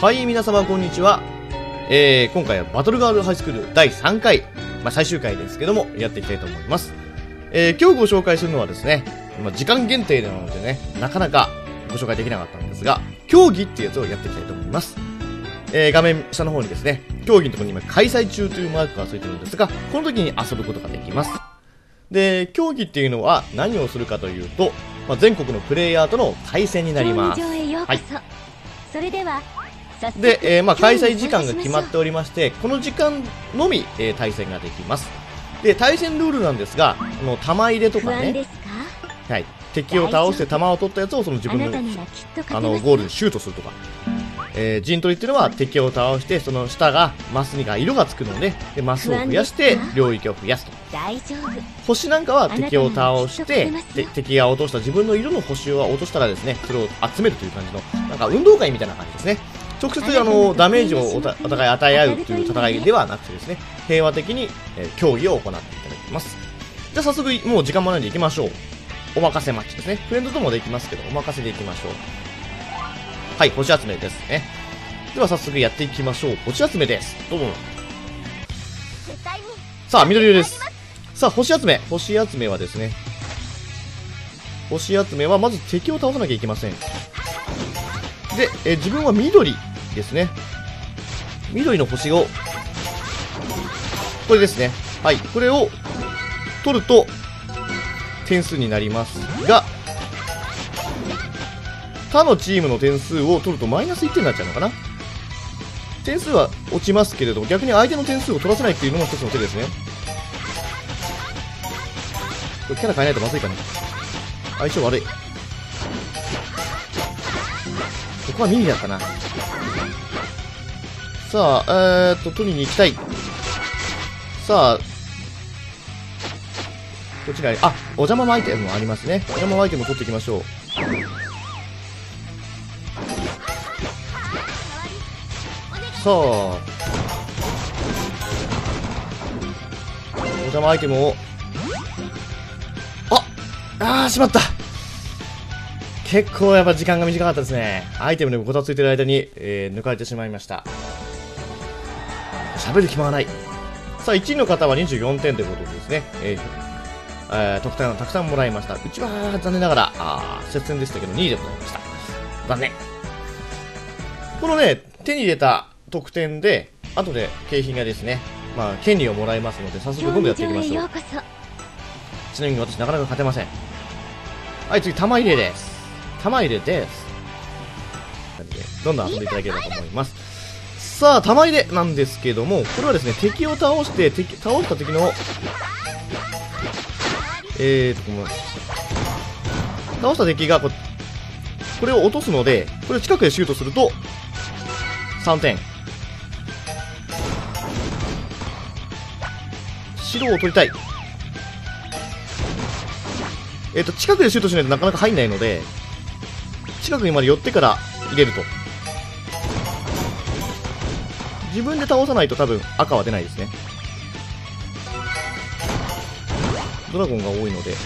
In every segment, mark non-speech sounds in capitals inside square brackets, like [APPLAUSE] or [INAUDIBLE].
はい、皆様こんにちは。えー、今回はバトルガールハイスクール第3回、まあ、最終回ですけども、やっていきたいと思います。えー、今日ご紹介するのはですね、まあ、時間限定なのでね、なかなかご紹介できなかったんですが、競技っていうやつをやっていきたいと思います。えー、画面下の方にですね、競技のところに今開催中というマークがついてるんですが、この時に遊ぶことができます。で、競技っていうのは何をするかというと、まあ、全国のプレイヤーとの対戦になります。競技場へようこそ、それではで、えーまあ、開催時間が決まっておりまして、この時間のみ、えー対戦ができます。で、対戦ルールなんですが、あの、玉入れとかね、はい、敵を倒して弾を取ったやつをその自あ分のあのゴールでシュートするとか、えー陣取りっていうのは敵を倒してその下がマスにが色がつくのででマスを増やして領域を増やすと。星なんかは敵を倒して敵が落とした自分の色の星を落としたらですねそれを集めるという感じのなんか運動会みたいな感じですね直接あのダメージをお互い与え合うという戦いではなくてですね平和的に、えー競技を行っていただきます。じゃあ早速もう時間もないんで行きましょう。お任せマッチですね。フレンドともできますけどお任せでいきましょう。はい星集めですね。では早速やっていきましょう。星集めです。どうも。さあ、緑色です。さあ、星集め。星集めはですね、星集めはまず敵を倒さなきゃいけません。で、えー自分は緑ですね。緑の星を、これですね。はい。これを取ると点数になりますが、他のチームの点数を取るとマイナス1点になっちゃうのかな？点数は落ちますけれども、逆に相手の点数を取らせないっていうのも一つの手ですね。これキャラ変えないとまずいかな。相性悪い。ここはミニだったな。さあ、えーっと、取りに行きたい。さあ、こっちにあ、お邪魔のアイテムもありますね。お邪魔のアイテムを取っていきましょう。さあ、お邪魔アイテムを、ああー、しまった結構やっぱ時間が短かったですね。アイテムでもこたついてる間に、えー抜かれてしまいました。喋る暇がない。さあ、1位の方は24点ということでですね、えーえー得点をたくさんもらいました。うちは残念ながら、あ接戦でしたけど2位でございました。残念。このね、手に入れた得点で、後で景品がですね、まあ、権利をもらえますので、早速どんどんやっていきましょう。ちなみに私なかなか勝てません。はい、次、玉入れです。玉入れです。どんどん遊んでいただければと思います。さあ、玉入れなんですけども、これはですね、敵を倒して、敵、倒した敵の、えーと、この倒した敵がこ、これを落とすので、これを近くでシュートすると、3点。白を取りたい。えっ、と、近くでシュートしないとなかなか入んないので、近くにまで寄ってから入れると。自分で倒さないと多分赤は出ないですね。ドラゴンが多いので。よい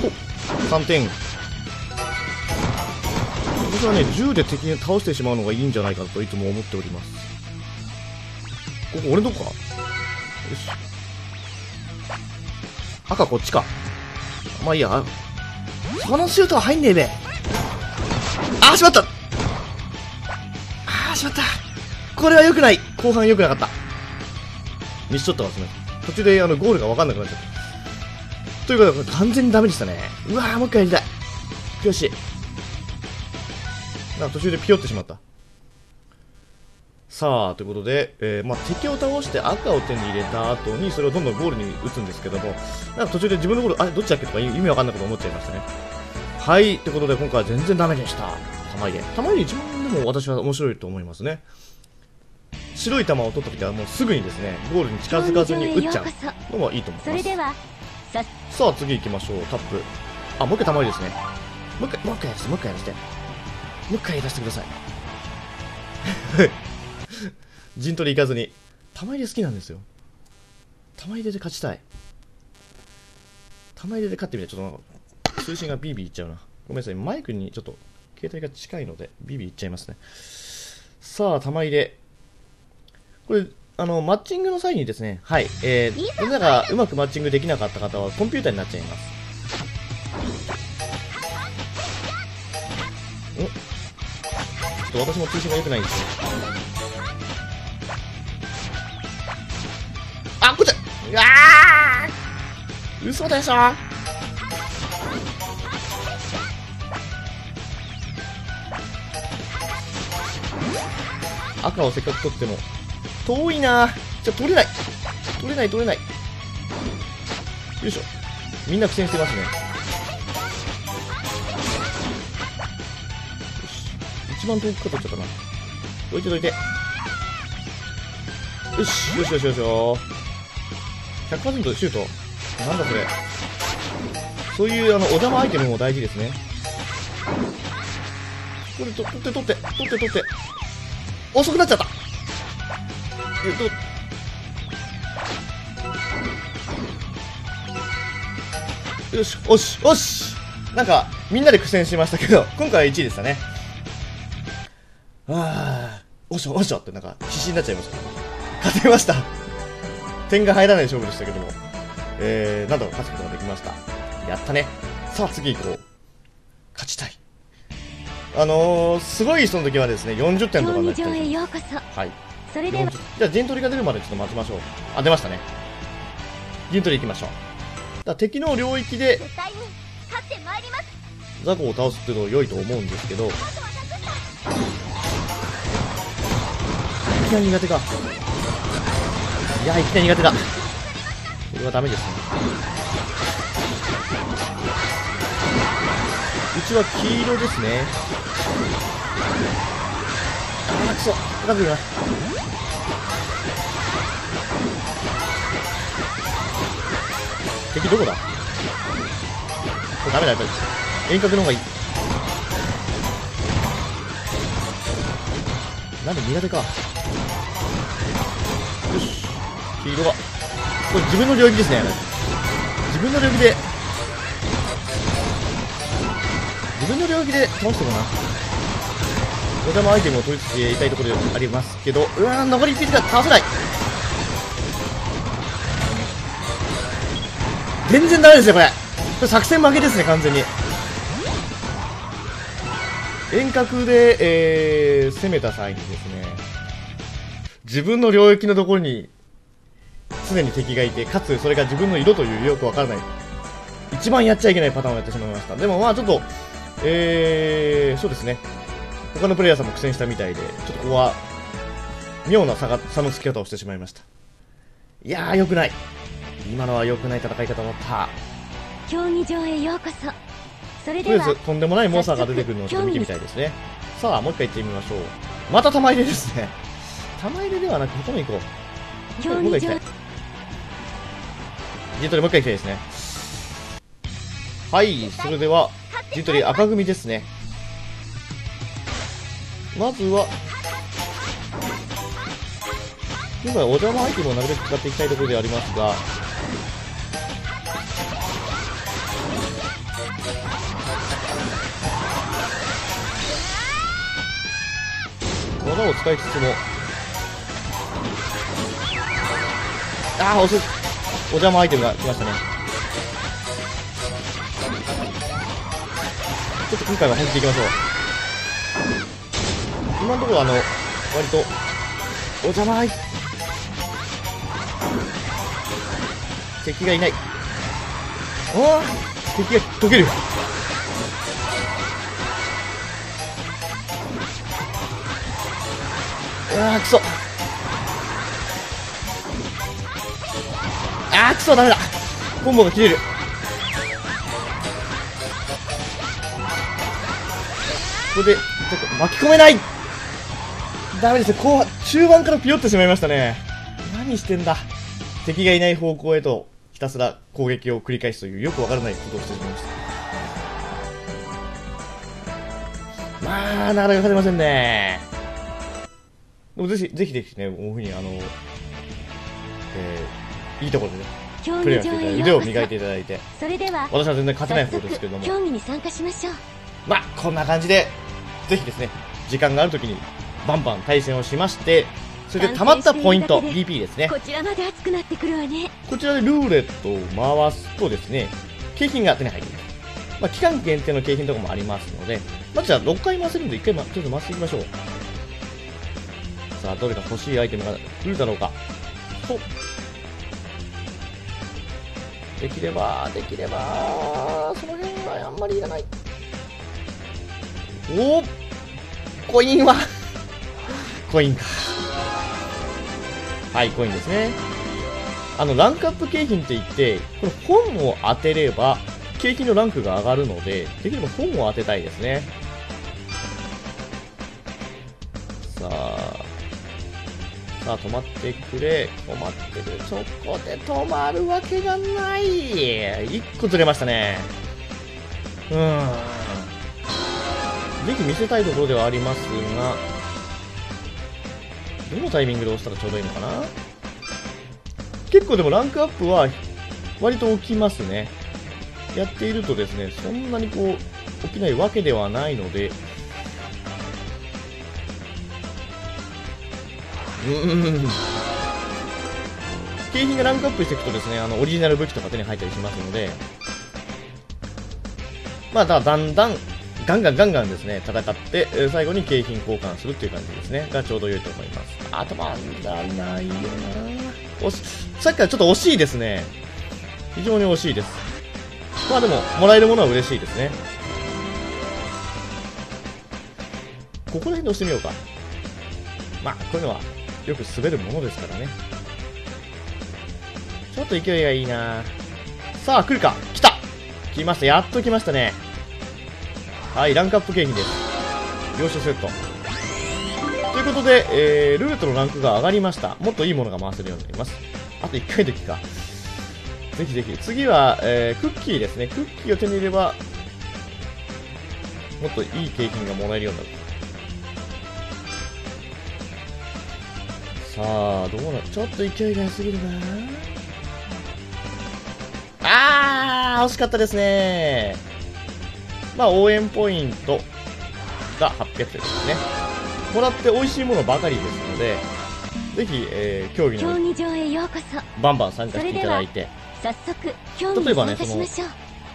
しょ。3点。私はね、銃で敵に倒してしまうのがいいんじゃないかといつも思っております。ここ俺のとこか？よし。赤こっちか。まあいいや。あそのシュートは入んねえべ。あーしまったしまったこれは良くない後半良くなかった。ミスショットがですね。途中であのゴールが分かんなくなっちゃった。ということで、完全にダメでしたね。うわー、もう一回やりたい。悔しい。なんか途中でピヨってしまった。さあ、ということで、えーまあ、敵を倒して赤を手に入れた後に、それをどんどんゴールに打つんですけども、なんか途中で自分のゴール、あれ、どっちだっけとか意味わかんないこと思っちゃいましたね。はい、ということで今回は全然ダメでした。玉入れ。玉入れ一番も私は面白いと思いますね。白い球を取った時はもうすぐにですね、ゴールに近づかずに打っちゃうのもいいと思います。それではささあ次行きましょう、タップ。あ、もう一回玉入れですね。もう一回、もう一回やらせて、もう一回やらせて。もう一回やらせてください。[LAUGHS] 陣取り行かずに。玉入れ好きなんですよ。玉入れで勝ちたい。玉入れで勝ってみて、ちょっとなんか、通信がビービーいっちゃうな。ごめんなさい、マイクにちょっと携帯が近いので、ビビいっちゃいますね。さあ、玉入れ。これ、あの、マッチングの際にですね、はい、えー、みんながうまくマッチングできなかった方はコンピューターになっちゃいます。おちょっと私も通信が良くないんですよ。あ、こっちうわー嘘でしょ赤をせっかく取っても。遠いな。じゃ取れない。取れない取れない。よいしょ。みんな苦戦してますね。よし。一番遠くから取っちゃったな。どいてどいて。よしよしよしよし。よ100%でシュート。なんだそれ。そういうあのお邪魔アイテムも大事ですね。これと取って取って。取って取って。遅くなっちゃったえっとよし、おし、おしなんか、みんなで苦戦しましたけど、今回は1位でしたね。あー、おしょ、おしょってなんか、必死になっちゃいました。勝てました。点が入らない勝負でしたけども、えー、なんとか勝つことができました。やったね。さあ次行こう。勝ちたい。あのー、すごい人の時はですね、40点とか競になっちゃう技場へようこそはい。それでは40じゃあ、陣取りが出るまでちょっと待ちましょう。あ、出ましたね。陣取り行きましょう。だ敵の領域で絶対に勝ってまいります雑魚を倒すっていうのは良いと思うんですけど、いきなり苦手か。いや、いきなり苦手だ。これはダメですね。うちは黄色ですね。くそ。かかってくるな。敵どこだ？これダメだ、やっぱり。遠隔の方がいい。なんで苦手か。よし。黄色が。これ自分の領域ですね。自分の領域で、自分の領域で倒してこうな。お邪魔アイテムを取り付けていたいところでありますけど、うわ、残り1時間倒せない全然ダメですね、これ。これ作戦負けですね、完全に。遠隔で、えー、攻めた際にですね、自分の領域のところに常に敵がいて、かつそれが自分の色というよくわからない、一番やっちゃいけないパターンをやってしまいました。でもまあちょっと、えー、そうですね、他のプレイヤーさんも苦戦したみたいで、ちょっとここは、妙な差が、差のつき方をしてしまいました。いやー、良くない。今のは良くない戦い方だった。競技場へようこそそれとりではあえずとんでもないモンスターが出てくるのをちょっと見てみたいですね。さあ、もう一回行ってみましょう。また玉入れですね。玉入れではなく、他の行こう。競もう一回技場行きたい。陣取りもう一回行きたいですね。はい、それでは、陣取り赤組ですね。まずは、今回お邪魔アイテムをなるべく使っていきたいところでありますが、技を使いつつも、ああ、お邪魔アイテムが来ましたね。ちょっと今回は本気でいきましょう。今のところあの、割と、お邪魔アイ敵がいない。おお敵が溶ける。うわー、くそ。あー、くそ、ダメだ。コンボが切れる。ここで、ちょっと巻き込めないダメですね。後半、中盤からピヨってしまいましたね。何してんだ。敵がいない方向へと、ひたすら攻撃を繰り返すという、よくわからないことをしてしまいました。まあ、なかなか勝てませんね。でもぜひ、ぜひぜひね、こういうふうに、あの、えー、いいところでね、競プレー技場へしていただいて、腕を磨いていただいて、それでは私は全然勝てない方ですけれども、競技に参加しましょうまあ、こんな感じで、ぜひですね、時間がある時にバンバン対戦をしまして、それで溜まったポイント、DP ですね。こちらまで熱くなってくるわね。こちらでルーレットを回すとですね、景品が手に入ります。まあ、期間限定の景品とかもありますので、まずじゃあ6回回せるんで1回、ま、ちょっと回していきましょう。さあ、どれか欲しいアイテムが来るだろうか。ほできれば、できれば、その辺はあんまりいらない。おおコインはコインか。はい、コインですね。あの、ランクアップ景品って言って、これ本を当てれば、景品のランクが上がるので、できれば本を当てたいですね。さあ、さあ、止まってくれ。止まってくれ。そこで止まるわけがない。一個ずれましたね。うーん。ぜひ見せたいところではありますが、どのタイミングで押したらちょうどいいのかな？結構でもランクアップは割と起きますね。やっているとですね、そんなにこう、起きないわけではないので、うん。景品がランクアップしていくとですねあのオリジナル武器とか手に入ったりしますので。まあだだんだんガンガンガンガンですね戦って最後に景品交換するっていう感じですねがちょうど良いと思います。あとまあないよな。おしさっきからちょっと惜しいですね。非常に惜しいです。まあでももらえるものは嬉しいですね。ここら辺で押してみようか。まあこういうのはよく滑るものですからね。ちょっと勢いがいいな。さあ、来るか。来た。来ました。やっと来ましたね。はい、ランクアップ景品です。領収セット。ということで、えー、ルートのランクが上がりました。もっといいものが回せるようになります。あと1回できか。ぜひぜひ。次は、えー、クッキーですね。クッキーを手に入れれば、もっといい景品がもらえるようになる。さあ、どうなる、ちょっと勢いが良すぎるなあー、惜しかったですね。まあ、応援ポイントが800点ですね。もらって美味しいものばかりですので、ぜひ、えー、競技の競技場へようこそ。バンバン参加していただいて、早速、競技に参加しましょう。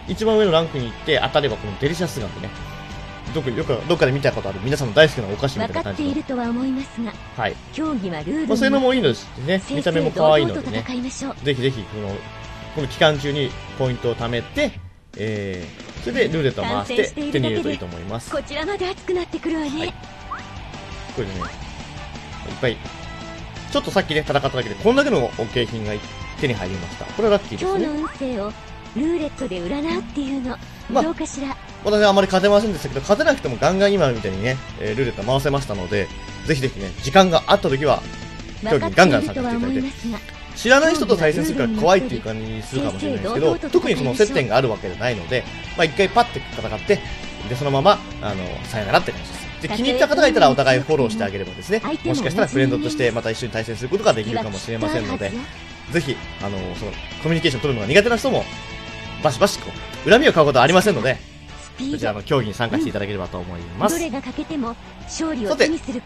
一番上のランクに行って当たればこのデリシャスガンでね、どこよくどっかで見たことある皆さんの大好きなお菓子みたいな感じ分かっているとは思いますが、はい、競技はルールまあ、そういうのもいいのですね見た目も可愛いのでね。ぜひぜひこのこの期間中にポイントを貯めて、えー、それでルーレットを回して手に入れるといいと思います。こちらまで熱くなってくるわね、はい、これでねいっぱいちょっとさっきね戦っただけでこんだけの景品が手に入りました。これはラッキーですね。今日の運勢をルーレットで占うっていうの、まあ、どうかしら？私はあまり勝てませんでしたけど、勝てなくてもガンガン今みたいにね、えー、ルーレット回せましたので、ぜひぜひね、時間があった時は、競技にガンガン参加していただいて、知らない人と対戦するから怖いっていう感じにするかもしれないですけど、特にその接点があるわけじゃないので、まあ一回パッて戦って、で、そのまま、あの、さよならって感じです。で、気に入った方がいたらお互いフォローしてあげればですね、もしかしたらフレンドとしてまた一緒に対戦することができるかもしれませんので、ぜひ、あの、その、コミュニケーション取るのが苦手な人も、バシバシこう、恨みを買うことはありませんので、こちらの競技に参加していただければと思います。どれが欠けて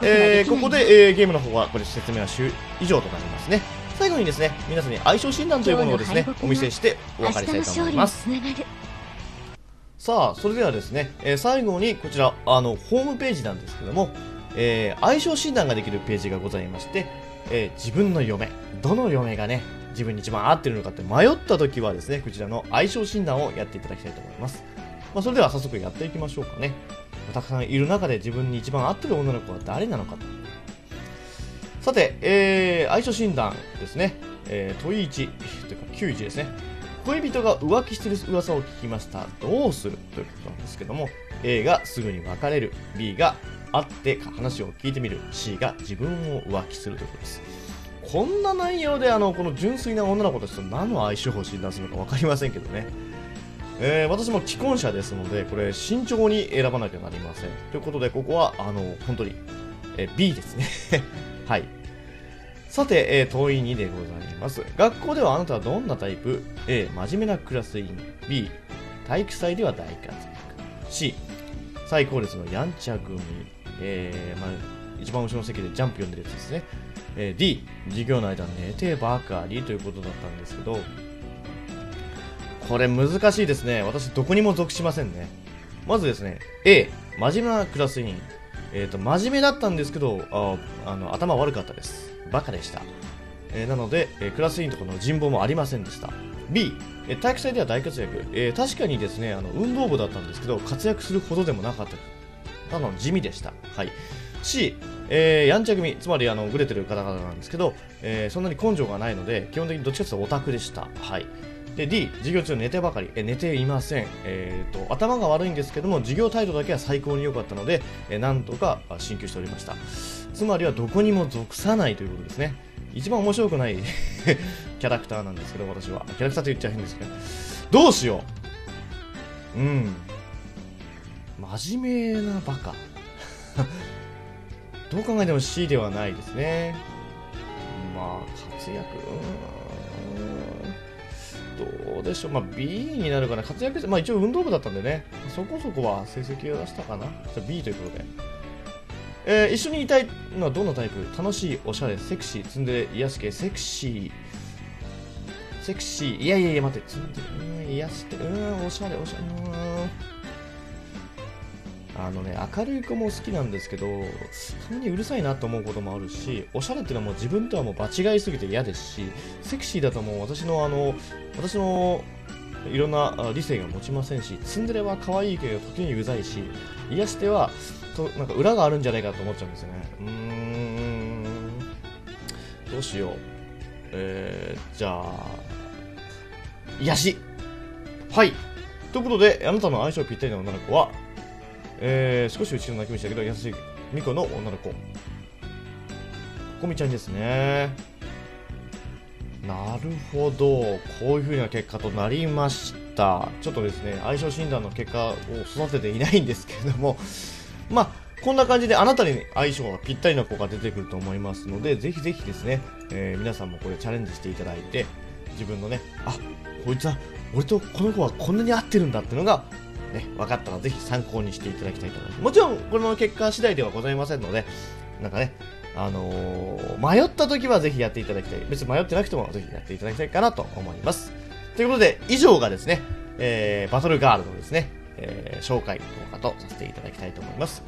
えー、ここで、えー、ゲームの方はこれ説明は終以上となりますね。最後にですね、皆さんに相性診断というものをですね、お見せしてお別れしたいと思います。さあ、それではですね、えー、最後にこちら、あの、ホームページなんですけども、えー、相性診断ができるページがございまして、えー、自分の嫁、どの嫁がね、自分に一番合ってるのかって迷った時はですね、こちらの相性診断をやっていただきたいと思います。まあ、それでは早速やっていきましょうかね。たくさんいる中で自分に一番合ってる女の子は誰なのかと。さて、えー、相性診断ですね。えー、問い1、というか91ですね。恋人が浮気してる噂を聞きました。どうするということなんですけども、A がすぐに別れる。B が会って話を聞いてみる。C が自分を浮気するということです。こんな内容であの、この純粋な女の子たちと何の相性を診断するのか分かりませんけどね。えー、私も既婚者ですので、これ慎重に選ばなきゃなりません。ということで、ここは、あの、本当に、えー、B ですね。はい。さて、えー、問い2でございます。学校ではあなたはどんなタイプ ?A、真面目なクラス委員。B、体育祭では大活躍。C、最高列のやんちゃ組、えーまあ、一番後ろの席でジャンプ読んでるやつですね、えー D 授業の間寝てばかりということだったんですけどこれ難しいですね私どこにも属しませんねまずですね A 真面目なクラス委員えっ、と真面目だったんですけどああの頭悪かったです。バカでした。えーなので、えークラス委員とかの人望もありませんでした。B、え体育祭では大活躍、え確かにですねあの運動部だったんですけど活躍するほどでもなかった。ただの地味でした、はい、C、えーやんちゃ組つまりあのグレてる方々なんですけど、えーそんなに根性がないので基本的にどっちかというとオタクでした、はい、で D 授業中寝てばかり。え寝ていません、えーと頭が悪いんですけども授業態度だけは最高に良かったので、えなんとか進級しておりました。つまりはどこにも属さないということですね。一番面白くない [LAUGHS] キャラクターなんですけど私は。キャラクターと言っちゃ変ですけど。どうしよう。うん。真面目なバカ。[LAUGHS] どう考えても C ではないですね。まあ活躍うん。どうでしょう。まあ B になるかな。活躍してまあ一応運動部だったんでね。そこそこは成績を出したかな。じゃ B ということで。えー一緒にいたいのはどんなタイプ？楽しい、おしゃれ、セクシー、ツンデレ、癒し系、セクシー、セクシー、いやいやいや、待って、ツンデレ、うーん、癒して、うん、おしゃれ、おしゃれ、うん。あのね、明るい子も好きなんですけど、たまにうるさいなと思うこともあるし、おしゃれっていうのはもう自分とはもう場違いすぎて嫌ですし、セクシーだともう私のあの、私のいろんな理性が持ちませんし、ツンデレは可愛いけど時にうざいし、癒しては、となんか裏があるんじゃないかと思っちゃうんですよね。うーん、どうしよう。えー、じゃあ、癒しはい。ということで、あなたの相性ぴったりな女の子は、えー、少しうちの泣き虫だけど優しいミコの女の子。コミちゃんですね。なるほど。こういう風な結果となりました。ちょっとですね、相性診断の結果を育てていないんですけれども、[LAUGHS] まあ、こんな感じであなたに相性がぴったりな子が出てくると思いますので、ぜひぜひですね、えー皆さんもこれチャレンジしていただいて、自分のね、あ、こいつは、俺とこの子はこんなに合ってるんだっていうのが、ね、分かったらぜひ参考にしていただきたいと思います。もちろん、この結果次第ではございませんので、なんかね、あのー迷った時はぜひやっていただきたい。別に迷ってなくてもぜひやっていただきたいかなと思います。ということで、以上がですね、えーバトルガールのですね、えー紹介動画とさせていただきたいと思います。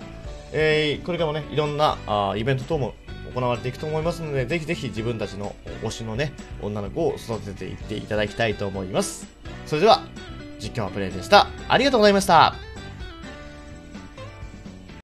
えーこれからもね、いろんなあイベント等も行われていくと思いますので、ぜひぜひ自分たちの推しのね、女の子を育てていっていただきたいと思います。それでは、実況はプレイでした。ありがとうございました。